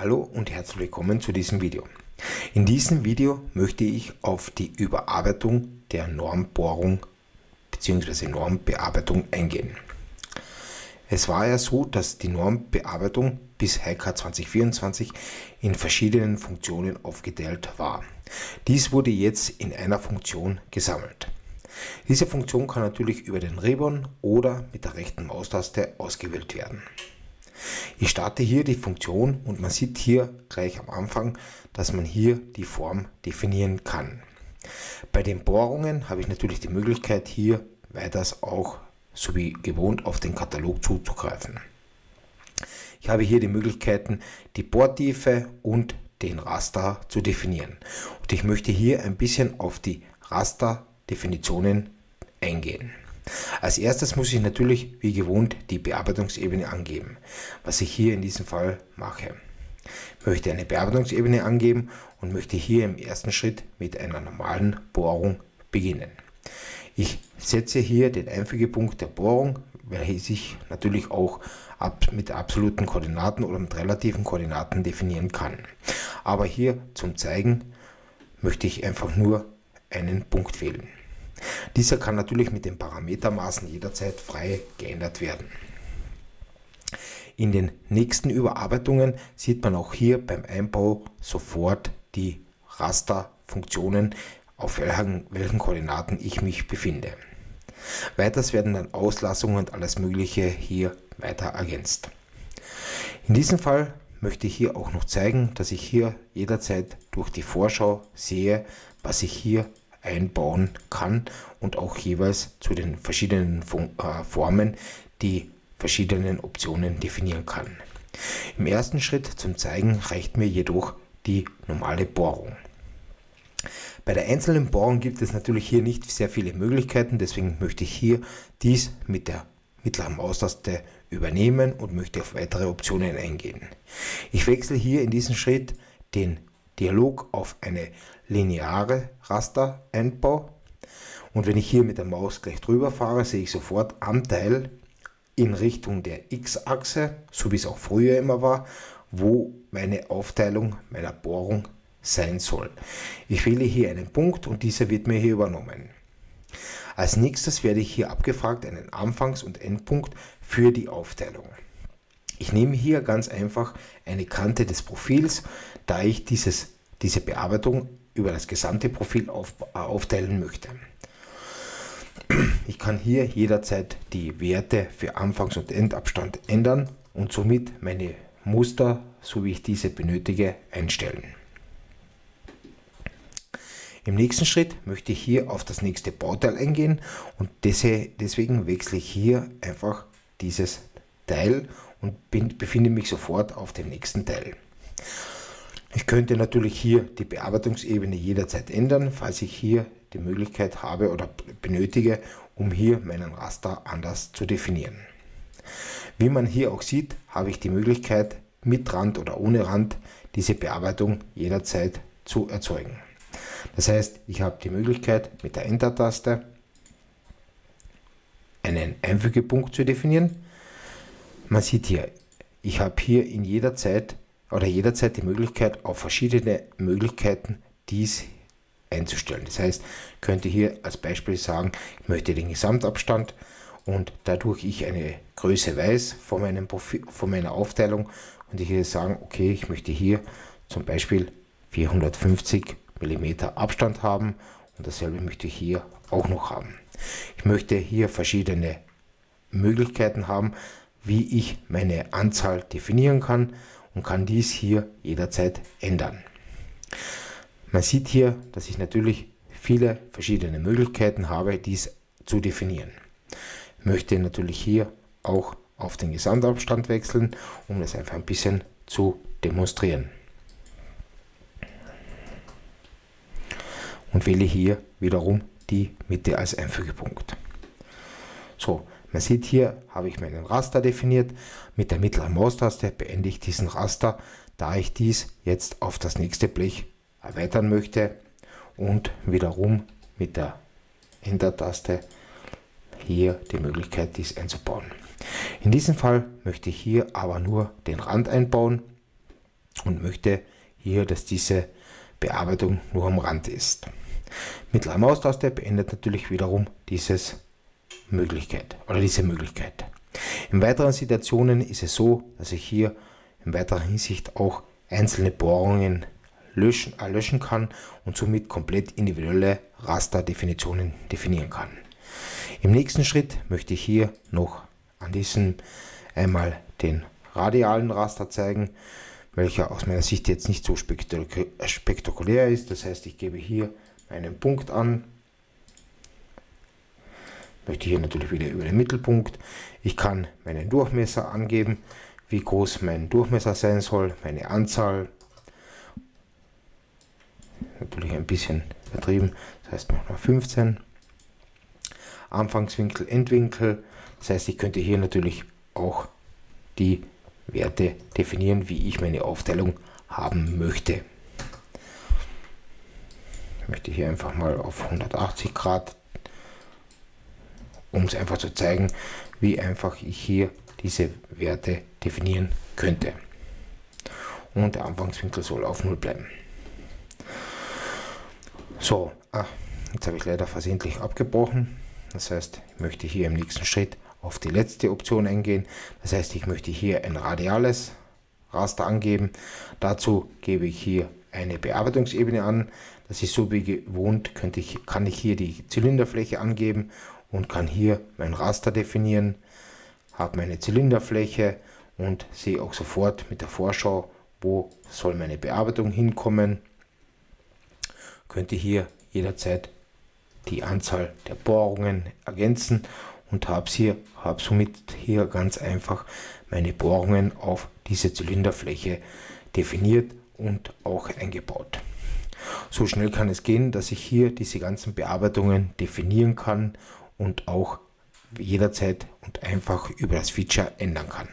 Hallo und herzlich willkommen zu diesem Video. In diesem Video möchte ich auf die Überarbeitung der Normbohrung bzw. Normbearbeitung eingehen. Es war ja so, dass die Normbearbeitung bis HK 2024 in verschiedenen Funktionen aufgeteilt war. Dies wurde jetzt in einer Funktion gesammelt. Diese Funktion kann natürlich über den Ribbon oder mit der rechten Maustaste ausgewählt werden. Ich starte hier die Funktion und man sieht hier gleich am Anfang, dass man hier die Form definieren kann. Bei den Bohrungen habe ich natürlich die Möglichkeit hier weiters auch so wie gewohnt auf den Katalog zuzugreifen. Ich habe hier die Möglichkeiten, die Bohrtiefe und den Raster zu definieren. Und ich möchte hier ein bisschen auf die Rasterdefinitionen eingehen. Als erstes muss ich natürlich wie gewohnt die Bearbeitungsebene angeben, was ich hier in diesem Fall mache. Ich möchte eine Bearbeitungsebene angeben und möchte hier im ersten Schritt mit einer normalen Bohrung beginnen. Ich setze hier den Einfügepunkt der Bohrung, welche ich natürlich auch mit absoluten Koordinaten oder mit relativen Koordinaten definieren kann. Aber hier zum Zeigen möchte ich einfach nur einen Punkt wählen. Dieser kann natürlich mit den Parametermaßen jederzeit frei geändert werden. In den nächsten Überarbeitungen sieht man auch hier beim Einbau sofort die Rasterfunktionen, auf welchen, welchen Koordinaten ich mich befinde. Weiters werden dann Auslassungen und alles Mögliche hier weiter ergänzt. In diesem Fall möchte ich hier auch noch zeigen, dass ich hier jederzeit durch die Vorschau sehe, was ich hier einbauen kann und auch jeweils zu den verschiedenen äh, Formen die verschiedenen Optionen definieren kann. Im ersten Schritt zum Zeigen reicht mir jedoch die normale Bohrung. Bei der einzelnen Bohrung gibt es natürlich hier nicht sehr viele Möglichkeiten, deswegen möchte ich hier dies mit der mittleren Maustaste übernehmen und möchte auf weitere Optionen eingehen. Ich wechsle hier in diesem Schritt den Dialog auf eine lineare Rastereinbau. Und wenn ich hier mit der Maus gleich drüber fahre, sehe ich sofort Anteil in Richtung der X-Achse, so wie es auch früher immer war, wo meine Aufteilung meiner Bohrung sein soll. Ich wähle hier einen Punkt und dieser wird mir hier übernommen. Als nächstes werde ich hier abgefragt einen Anfangs- und Endpunkt für die Aufteilung. Ich nehme hier ganz einfach eine Kante des Profils, da ich dieses, diese Bearbeitung über das gesamte Profil auf, äh, aufteilen möchte. Ich kann hier jederzeit die Werte für Anfangs- und Endabstand ändern und somit meine Muster, so wie ich diese benötige, einstellen. Im nächsten Schritt möchte ich hier auf das nächste Bauteil eingehen und deswegen wechsle ich hier einfach dieses Teil und bin, befinde mich sofort auf dem nächsten Teil. Ich könnte natürlich hier die Bearbeitungsebene jederzeit ändern, falls ich hier die Möglichkeit habe oder benötige, um hier meinen Raster anders zu definieren. Wie man hier auch sieht, habe ich die Möglichkeit, mit Rand oder ohne Rand diese Bearbeitung jederzeit zu erzeugen. Das heißt, ich habe die Möglichkeit, mit der Enter-Taste einen Einfügepunkt zu definieren. Man sieht hier, ich habe hier in jeder Zeit oder jederzeit die Möglichkeit, auf verschiedene Möglichkeiten dies einzustellen. Das heißt, könnte hier als Beispiel sagen, ich möchte den Gesamtabstand und dadurch ich eine Größe weiß von, meinem Profil, von meiner Aufteilung und ich hier sagen, okay, ich möchte hier zum Beispiel 450 mm Abstand haben und dasselbe möchte ich hier auch noch haben. Ich möchte hier verschiedene Möglichkeiten haben, wie ich meine Anzahl definieren kann und kann dies hier jederzeit ändern. Man sieht hier, dass ich natürlich viele verschiedene Möglichkeiten habe, dies zu definieren. Ich möchte natürlich hier auch auf den Gesamtabstand wechseln, um das einfach ein bisschen zu demonstrieren. Und wähle hier wiederum die Mitte als Einfügepunkt. So, man sieht hier, habe ich meinen Raster definiert. Mit der mittleren Maustaste beende ich diesen Raster, da ich dies jetzt auf das nächste Blech erweitern möchte und wiederum mit der Enter-Taste hier die Möglichkeit, dies einzubauen. In diesem Fall möchte ich hier aber nur den Rand einbauen und möchte hier, dass diese Bearbeitung nur am Rand ist. Mittlere Maustaste beendet natürlich wiederum dieses Möglichkeit oder diese Möglichkeit. In weiteren Situationen ist es so, dass ich hier in weiterer Hinsicht auch einzelne Bohrungen löschen, äh, löschen kann und somit komplett individuelle Rasterdefinitionen definieren kann. Im nächsten Schritt möchte ich hier noch an diesem einmal den radialen Raster zeigen, welcher aus meiner Sicht jetzt nicht so spektakulär ist. Das heißt, ich gebe hier einen Punkt an, möchte hier natürlich wieder über den Mittelpunkt. Ich kann meinen Durchmesser angeben, wie groß mein Durchmesser sein soll, meine Anzahl, natürlich ein bisschen übertrieben, das heißt nochmal 15. Anfangswinkel, Endwinkel, das heißt ich könnte hier natürlich auch die Werte definieren, wie ich meine Aufteilung haben möchte. Ich möchte hier einfach mal auf 180 Grad, um es einfach zu zeigen, wie einfach ich hier diese Werte definieren könnte. Und der Anfangswinkel soll auf 0 bleiben. So, ah, jetzt habe ich leider versehentlich abgebrochen. Das heißt, ich möchte hier im nächsten Schritt auf die letzte Option eingehen. Das heißt, ich möchte hier ein radiales Raster angeben. Dazu gebe ich hier eine Bearbeitungsebene an. Das ist so wie gewohnt, könnte ich, kann ich hier die Zylinderfläche angeben und kann hier mein Raster definieren, habe meine Zylinderfläche und sehe auch sofort mit der Vorschau, wo soll meine Bearbeitung hinkommen. Könnte hier jederzeit die Anzahl der Bohrungen ergänzen und habe hier, habe somit hier ganz einfach meine Bohrungen auf diese Zylinderfläche definiert und auch eingebaut. So schnell kann es gehen, dass ich hier diese ganzen Bearbeitungen definieren kann und auch jederzeit und einfach über das Feature ändern kann.